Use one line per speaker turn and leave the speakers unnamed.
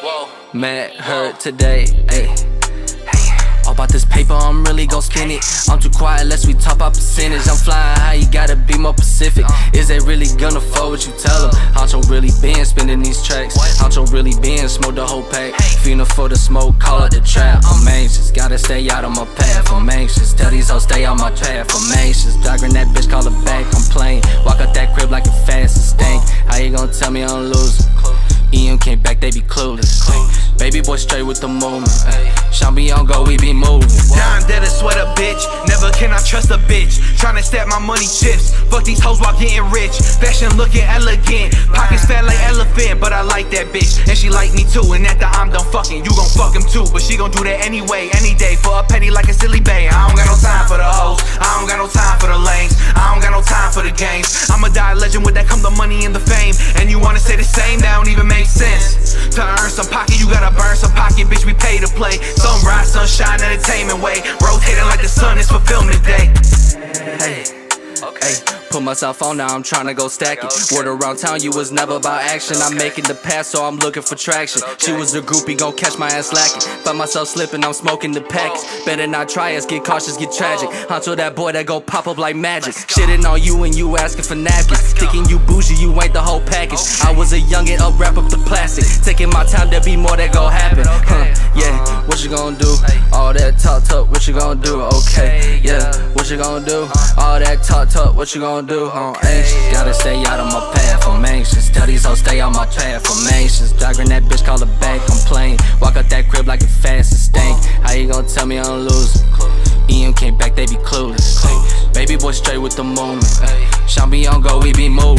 Whoa. Met her today, ayy. All about this paper, I'm really gon' spend it. I'm too quiet, unless we top about percentage. I'm flying high, you gotta be more Pacific. Is they really gonna fold what you tell them? Honcho really been spinning these tracks. Honcho really been smoke the whole pack. Feeling for the smoke, call it the trap. I'm anxious, gotta stay out of my path. I'm anxious, tell these hoes stay on my path. I'm anxious, dogging that bitch, call her back. I'm playing, walk out that crib like a fast and stank. How you gonna tell me I'm losing? EM came back, they be clueless. Baby boy straight with the movement. Sean be on go, we be moving.
Down there to sweat a bitch. Never can I trust a bitch. Tryna stack my money chips. Fuck these hoes while getting rich. Fashion looking elegant. Pockets fat like elephant, but I like that bitch. And she like me too. And after I'm done fucking, you gon' fuck him too. But she gon' do that anyway, any day. For a penny like a silly bay. I don't got no time for the hoes. I don't got no time for the lanes. I don't got no time for the games. I'ma die a legend with that come the money and the fame. And you wanna say the same, that don't even make sense. To some pocket, you gotta burn some pocket, bitch. We pay to play. Sunrise, sunshine, entertainment way. Rotating like the sun is fulfillment day.
Hey, hey, put myself on now, I'm tryna go stack it. Word around town, you was never about action. I'm making the pass, so I'm looking for traction. She was a groupie, gon' catch my ass lacking. Find myself slipping, I'm smoking the package. Better not try us, get cautious, get tragic. Honcho that boy that go pop up like magic. Shitting on you and you asking for napkins. Thinking you bougie, you ain't the whole package. I was a youngin' up, wrap up the plastic. Taking my time, there be more that gon' happen. Huh, yeah, what you gon' do? All that talk, talk, what you gon' do? Okay, yeah, what you gon' do? All that talk, talk, what you gon' do? I'm anxious, gotta stay out of my path. I'm anxious, tell these hoes stay on my path. I'm anxious, jogging that bitch, call her back. I'm playing, walk out that crib like a fast and stank. How you gon' tell me I'm losing? EM came back, they be clueless. Baby boy straight with the moment. Sean be on go, we be moving.